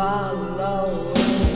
follow.